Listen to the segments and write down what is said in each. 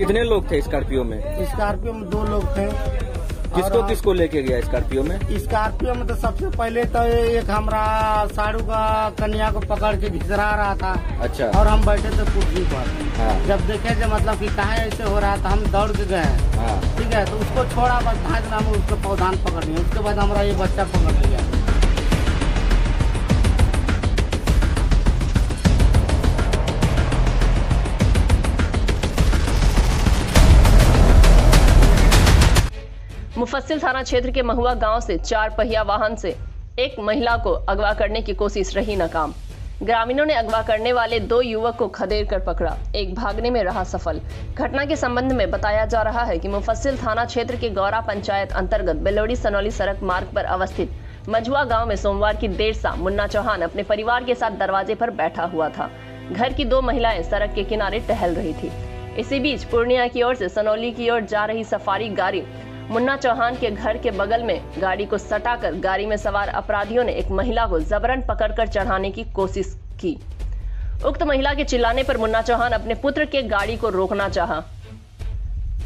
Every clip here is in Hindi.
कितने लोग थे स्कॉर्पियो में? स्कॉर्पियो में दो लोग थे। किसको किसको लेके गया स्कॉर्पियो में? स्कॉर्पियो में तो सबसे पहले तो एक हमारा साड़ू का कन्या को पकड़ के घिसरा रहा था। अच्छा। और हम बैठे थे कुर्सी पर। हाँ। जब देखे जो मतलब कि कहा ऐसे हो रहा था हम दौड़ के गए। हाँ। ठीक है तो उसको छोड़ा बस इतना हम उसको पौधान पकड़ लिया उसके बाद हमारा ये बच्चा पकड़ लिया। मुफस्सिल थाना क्षेत्र के महुआ गाँव से चार पहिया वाहन से एक महिला को अगवा करने की कोशिश रही नाकाम। ग्रामीणों ने अगवा करने वाले दो युवक को खदेड़ कर पकड़ा। एक भागने में रहा सफल। घटना के संबंध में बताया जा रहा है कि मुफस्सिल थाना क्षेत्र के गौरा पंचायत अंतर्गत बेलोड़ी सनौली सड़क मार्ग पर अवस्थित मझुआ गाँव में सोमवार की देर शाम मुन्ना चौहान अपने परिवार के साथ दरवाजे पर बैठा हुआ था। घर की दो महिलाएँ सड़क के किनारे टहल रही थी। इसी बीच पूर्णिया की ओर से सनौली की ओर जा रही सफारी गाड़ी मुन्ना चौहान के घर के बगल में गाड़ी को सटाकर गाड़ी में सवार अपराधियों ने एक महिला को जबरन पकड़कर चढ़ाने की कोशिश की। उक्त महिला के चिल्लाने पर मुन्ना चौहान अपने पुत्र के गाड़ी को रोकना चाहा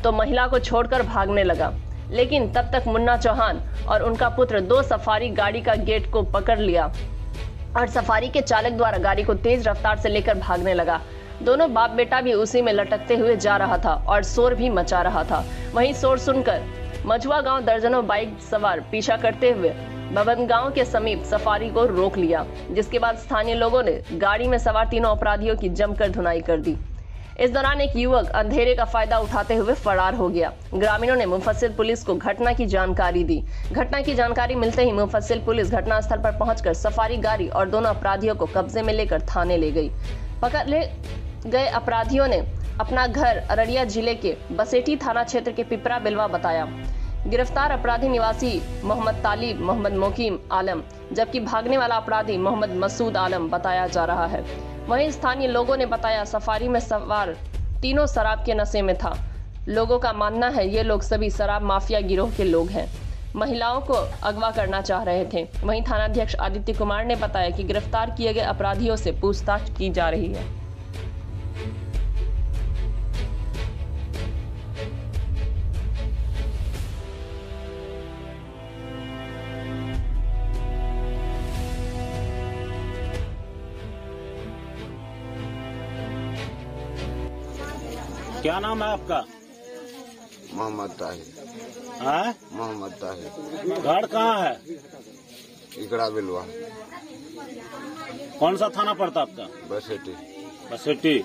तो महिला को छोड़कर भागने लगा। लेकिन तब तक मुन्ना चौहान और उनका पुत्र दो सफारी गाड़ी का गेट को पकड़ लिया और सफारी के चालक द्वारा गाड़ी को तेज रफ्तार से लेकर भागने लगा। दोनों बाप बेटा भी उसी में लटकते हुए जा रहा था और शोर भी मचा रहा था। वहीं शोर सुनकर मझुआ गाँव दर्जनों बाइक सवार पीछा करते हुए भवन गाँव के समीप सफारी को रोक लिया, जिसके बाद स्थानीय लोगों ने गाड़ी में सवार तीनों अपराधियों की जमकर धुनाई कर दी। इस दौरान एक युवक अंधेरे का फ़ायदा उठाते हुए फरार हो गया। ग्रामीणों ने मुफस्सिल पुलिस को घटना की जानकारी दी। घटना की जानकारी मिलते ही मुफस्सिल पुलिस घटनास्थल पर पहुंचकर सफारी गाड़ी और दोनों अपराधियों को कब्जे में लेकर थाने ले गई। पकड़ ले गए अपराधियों ने अपना घर अररिया ज़िले के बसेठी थाना क्षेत्र के पिपरा बिलवा बताया। गिरफ़्तार अपराधी निवासी मोहम्मद तालिब, मोहम्मद मोकीम आलम, जबकि भागने वाला अपराधी मोहम्मद मसूद आलम बताया जा रहा है। वहीं स्थानीय लोगों ने बताया, सफारी में सवार तीनों शराब के नशे में था। लोगों का मानना है, ये लोग सभी शराब माफिया गिरोह के लोग हैं। महिलाओं को अगवा करना चाह रहे थे। वहीं थानाध्यक्ष आदित्य कुमार ने बताया कि गिरफ़्तार किए गए अपराधियों से पूछताछ की जा रही है। क्या नाम है आपका? मोहम्मद ताहिर। है? मोहम्मद ताहिर। घर कहाँ है? इकड़ा बिलवा। कौन सा थाना पड़ता आपका? बसेटी। बसेटी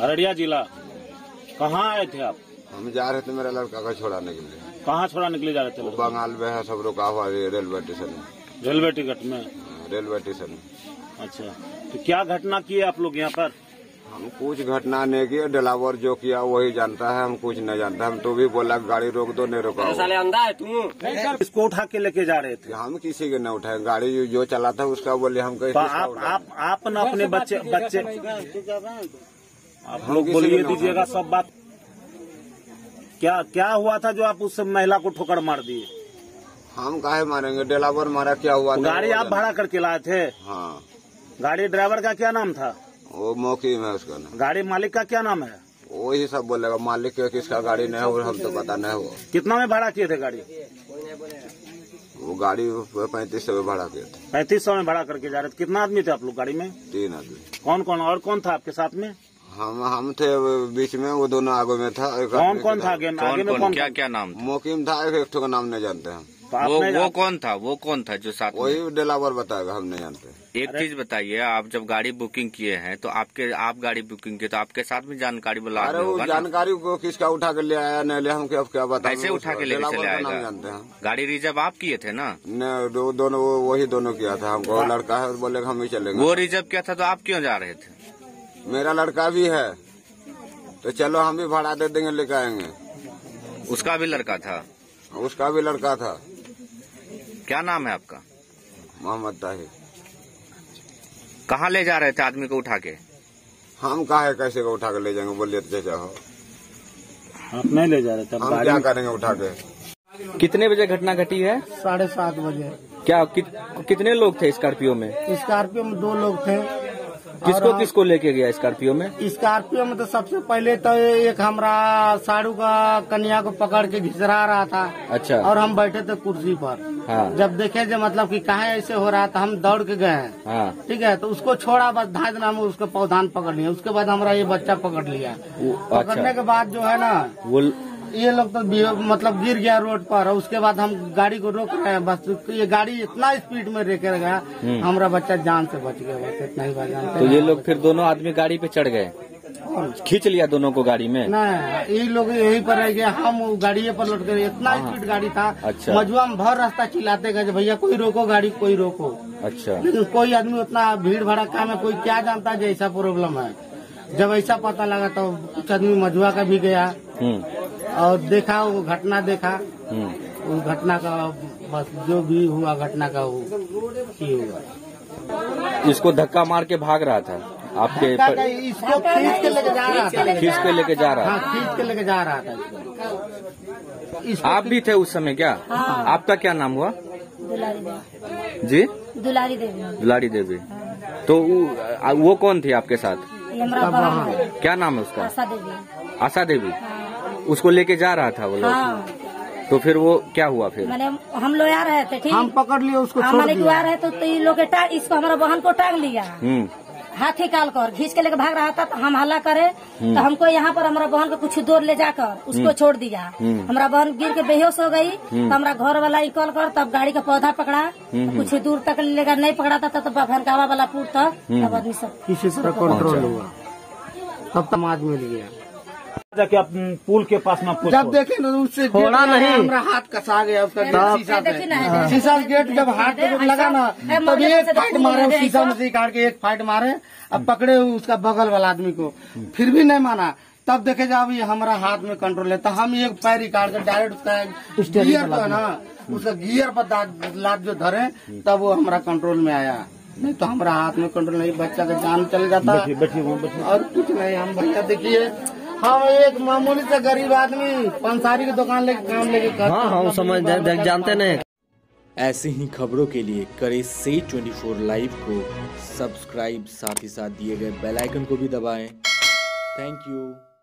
अररिया जिला। कहाँ आए थे आप? हम जा रहे थे मेरा लड़का का छोड़ाने के लिए। कहाँ छोड़ा निकले जा रहे थे बंगाल में है सब रुका हुआ है रेलवे स्टेशन में। रेलवे टिकट में? रेलवे स्टेशन में। अच्छा तो क्या घटना की है आप लोग यहाँ पर? हम कुछ घटना नहीं किया ड्राइवर जो किया वही जानता है हम कुछ नहीं जानता। हम तो भी बोला गाड़ी रोक दो नहीं रोका हुआ। इसको उठा के लेके जा रहे थे। हम किसी के नहीं उठाए। गाड़ी जो चला था उसका बोले हम कैसे तो आप? आप आप न अपने बच्चे बच्चे आप हम लोग बोलिए दीजिएगा सब बात। क्या क्या हुआ था जो आप उस महिला को ठोकर मार दिए? हम काहे मारेंगे? ड्राइवर मारा क्या हुआ गाड़ी आप भाड़ा करके लाए थे? हाँ। गाड़ी ड्राइवर का क्या नाम था? वो मौकी है उसका नाम। गाड़ी मालिक का क्या नाम है? वही सब बोलेगा मालिक के किसका गाड़ी नहीं हो हम तो पता नहीं हो कितना में भाड़ा किए थे गाड़ी? वो गाड़ी पैंतीस सौ में भाड़ा किए थे। पैंतीस सौ में भाड़ा करके जा रहे थे। कितना आदमी थे आप लोग गाड़ी में? तीन आदमी। कौन कौन और कौन था आपके साथ में? हम हम थे बीच में वो दोनों आगे में था कौन कौन था आगे आगे में कौन क्या क्या नाम मोकिम था एक का नाम नहीं जानते हम। वो वो कौन था? वो कौन था जो साथ वही डिलावर बताएगा हम नहीं जानते। एक चीज़ बताइए आप जब गाड़ी बुकिंग किए हैं तो आपके आप गाड़ी बुकिंग किए तो आपके साथ में जानकारी वाला अरे वो जानकारी को किसका उठा के ले आया नहीं ले हम क्या क्या बताएँ? कैसे उठा के लेके डिलावर चले आएगा। जानते हैं। गाड़ी रिज़र्व आप किए थे ना? नहीं दो, दोनों वही दोनों किया था। हमको लड़का है बोले हम ही चलेंगे। वो रिज़र्व किया था तो आप क्यों जा रहे थे? मेरा लड़का भी है। तो चलो हम भी भाड़ा दे देंगे लेके आएँगे। उसका भी लड़का था? उसका भी लड़का था। क्या नाम है आपका? मोहम्मद ताहिर। कहाँ ले जा रहे थे आदमी को उठा के? हम कहा है? कैसे को उठा के ले जाएँगे? बोलिए तो जैसे हो। आप नहीं ले जा रहे थे हम क्या करेंगे उठा के? कितने बजे घटना घटी है? साढ़े सात बजे। क्या कि, कितने लोग थे स्कॉर्पियो में? स्कॉर्पियो में दो लोग थे। किसको किसको लेके गया स्कॉर्पियो में? स्कॉर्पियो में तो सबसे पहले तो एक हमारा साड़ू का कन्या को पकड़ के घिसरा रहा था। अच्छा। और हम बैठे थे कुर्सी पर। हाँ। जब देखे जो मतलब कि कहा ऐसे हो रहा था हम दौड़ के गए हैं। हाँ। ठीक है तो उसको छोड़ा बस दिन हम उसको पौधान पकड़ लिया। उसके बाद हमारा ये बच्चा पकड़ लिया। पकड़ने अच्छा। के बाद जो है ना वो ये लोग तो मतलब गिर गया रोड पर। उसके बाद हम गाड़ी को रोक रहे हैं बस ये गाड़ी इतना स्पीड में लेकर गया हमारा बच्चा जान से बच गया बस इतना ही हम्म। तो ये लोग फिर दोनों आदमी गाड़ी पे चढ़ गए? खींच लिया दोनों को गाड़ी में? नहीं ये लोग यहीं पर रह गए हम गाड़ी पर लौट गए। इतना स्पीड गाड़ी था। अच्छा। मजुआ में भर रास्ता चिल्लाते गए भैया कोई रोको गाड़ी कोई रोको। अच्छा। लेकिन कोई आदमी उतना भीड़ भड़का में कोई क्या जानता है ऐसा प्रॉब्लम है? जब ऐसा पता लगा तो कुछ आदमी मजुआ का भी गया। हम्म। और देखा वो घटना देखा। हम्म। उस घटना का बस जो भी हुआ घटना का वो ही हुआ। इसको धक्का मार के भाग रहा था आपके पर- इसको खींच के लेके जा रहा था। खींच के लेके जा रहा हाँ था। खींच के लेके जा रहा था। इसको आप भी थे उस समय क्या? हाँ। आपका क्या नाम हुआ? दुलारी देवी। जी? दुलारी देवी। दुलारी देवी। तो वो कौन थी आपके साथ? है क्या नाम है उसका? आशा देवी। आशा देवी। उसको लेके जा रहा था वो लोग। हाँ। तो फिर वो क्या हुआ फिर? मैंने हम लोग आ रहे थे ठीक? हम पकड़ लिए उसको हम छोड़ मैंने क्यों आ रहे थे तो ये लोग इसको हमारा बहन को टांग लिया। हम्म। हाथी काल कर घींच के लेकर भाग रहा था तो हम हल्ला करे तो हमको यहाँ पर हमारा बहन को कुछ दूर ले जाकर उसको छोड़ दिया। हमारा बहन गिर के बेहोश हो गई तो हमारा घर वाला ही कॉल कर तब गाड़ी का पौधा पकड़ा तो कुछ दूर तक लेकर नहीं पकड़ा था तब भनकावा वाला पुर था तब आदमी सब किसी तरह कंट्रोल हुआ। तब समाज मिल गया। जाके आप पुल के पास में पूछो जब देखे ना उससे थोड़ा नहीं। हमारा हाथ कसा गया उसका शीशा देखी शीशा गेट जब हाथ पे लगा ना तब एक फाइट मारे उस शीशा में से काट के एक फाइट मारे अब पकड़े उसका बगल वाला आदमी को। फिर भी नहीं माना। तब देखे जब ये हमारा हाथ में कंट्रोल है तो हम एक पैर ही काट कर डायरेक्ट उसका गियर पर ना उसका गियर पर लात जो धरे तब वो हमारा कंट्रोल में आया। नहीं तो हमारा हाथ में कंट्रोल नहीं बच्चा का जान चल जाता। बैठिए वो बैठिए और कुछ नहीं हम भैया देखिए हम एक मामूली से गरीब आदमी पंसारी की दुकान लेके काम लेके कर हाँ हाँ। वो हैं। समझ जानते नहीं। ऐसे ही खबरों के लिए करें से 24 लाइव को सब्सक्राइब साथ ही साथ दिए गए बेल आइकन को भी दबाएँ। Thank you.